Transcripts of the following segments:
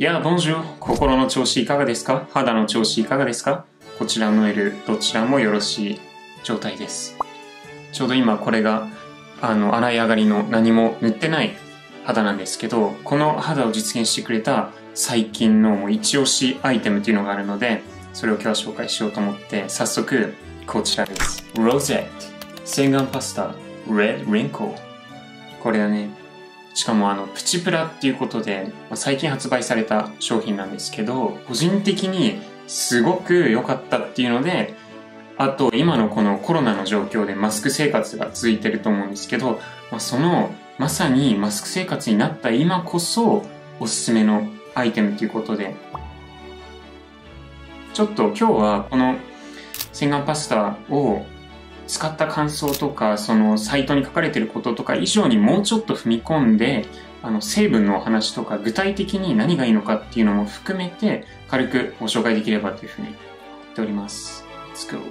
いや、ボンジュー。心の調子いかがですか？肌の調子いかがですか？こちらの L、どちらもよろしい状態です。ちょうど今これが、あの、洗い上がりの何も塗ってない肌なんですけど、この肌を実現してくれた最近のもう一押しアイテムっていうのがあるので、それを今日は紹介しようと思って、早速、こちらです。ロゼット洗顔パスタ Red Wrinkle これはね、しかもあの、プチプラっていうことで、最近発売された商品なんですけど、個人的にすごく良かったっていうので、あと今のこのコロナの状況でマスク生活が続いてると思うんですけど、まあ、そのまさにマスク生活になった今こそおすすめのアイテムということで、ちょっと今日はこの洗顔パスタを使った感想とか、そのサイトに書かれてることとか以上にもうちょっと踏み込んで、あの成分のお話とか具体的に何がいいのかっていうのも含めて軽くご紹介できればというふうに思っております。Let's go!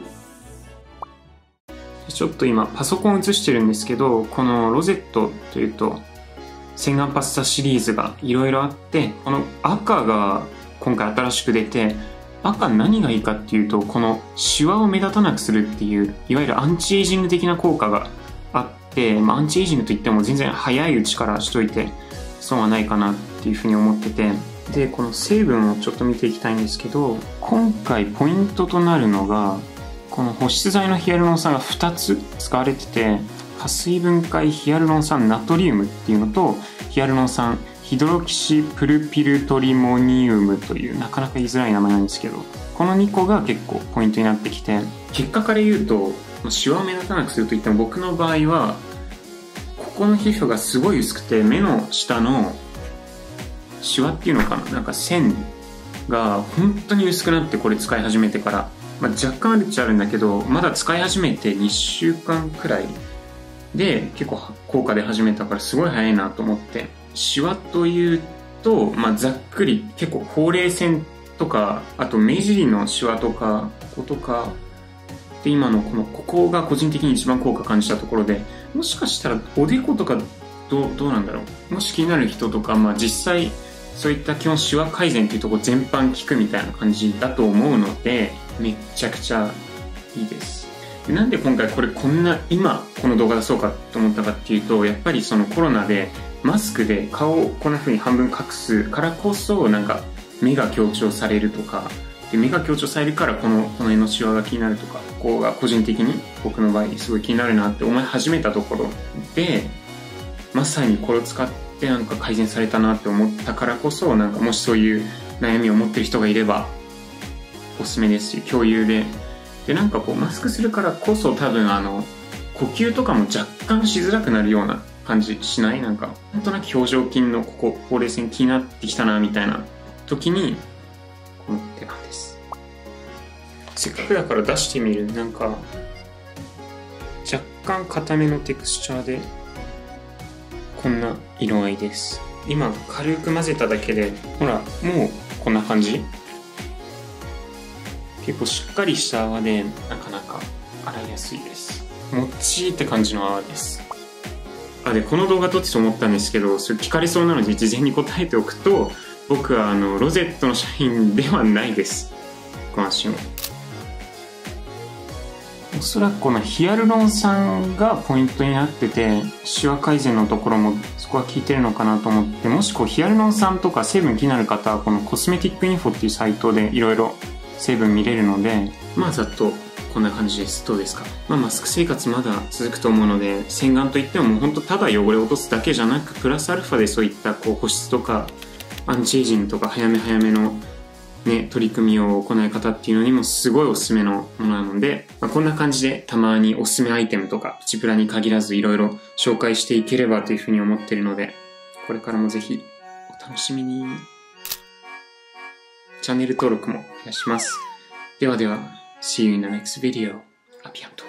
ちょっと今パソコン映してるんですけど、このロゼットというと洗顔パスタシリーズがいろいろあって、この赤が今回新しく出て、赤何がいいかっていうと、このシワを目立たなくするっていう、いわゆるアンチエイジング的な効果があって、まあ、アンチエイジングといっても全然早いうちからしといて損はないかなっていうふうに思ってて、で、この成分をちょっと見ていきたいんですけど、今回ポイントとなるのが、この保湿剤のヒアルロン酸が2つ使われてて、加水分解ヒアルロン酸ナトリウムっていうのと、ヒアルロン酸ヒドロキシプルピルトリモニウムというなかなか言いづらい名前なんですけど、この2個が結構ポイントになってきて、結果から言うと、シワを目立たなくするといっても僕の場合は、ここの皮膚がすごい薄くて、目の下のシワっていうのかな？なんか線が本当に薄くなってこれ使い始めてから、まあ、若干あるっちゃあるんだけど、まだ使い始めて2週間くらいで結構効果で始めたからすごい早いなと思って、シワというと、まあ、ざっくり結構ほうれい線とか、あと目尻のシワとか、こことか、で、今のこの、ここが個人的に一番効果感じたところで、もしかしたらおでことかどう、どうなんだろう。もし気になる人とか、まあ実際、そういった基本シワ改善っていうとこ全般効くみたいな感じだと思うので、めっちゃくちゃいいです。なんで今回これこんな、今この動画出そうかと思ったかっていうと、やっぱりそのコロナでマスクで顔をこんな風に半分隠すからこそなんか目が強調されるとかで目が強調されるからこのこの絵のシワが気になるとかここが個人的に僕の場合すごい気になるなって思い始めたところでまさにこれを使ってなんか改善されたなって思ったからこそなんかもしそういう悩みを持ってる人がいればおすすめですし共有で。でなんかこうマスクするからこそ多分あの呼吸とかも若干しづらくなるような感じしない？なんか、なんとなく表情筋のここ、ほうれい線気になってきたな、みたいな時に、この手感です。せっかくだから出してみる。なんか、若干硬めのテクスチャーで、こんな色合いです。今、軽く混ぜただけで、ほら、もうこんな感じ結構しっかりした泡で、なかなか洗いやすいです。もっちーって感じの泡です。あでこの動画撮って思ったんですけどそれ聞かれそうなので事前に答えておくと僕はあのロゼットの社員ではないです。ご安心を。おそらくこのヒアルロン酸がポイントになっててシワ改善のところもそこは効いてるのかなと思ってもしこうヒアルロン酸とか成分気になる方はこのコスメティックインフォっていうサイトでいろいろ成分見れるのでまあざっとこんな感じです。どうですか？まあ、マスク生活まだ続くと思うので、洗顔といってももうほんとただ汚れを落とすだけじゃなく、プラスアルファでそういったこう保湿とか、アンチエイジングとか早め早めのね、取り組みを行い方っていうのにもすごいおすすめのものなので、まあ、こんな感じでたまにおすすめアイテムとか、プチプラに限らずいろいろ紹介していければというふうに思ってるので、これからもぜひお楽しみに。チャンネル登録もお願いします。ではでは、See you in the next video. A bientôt.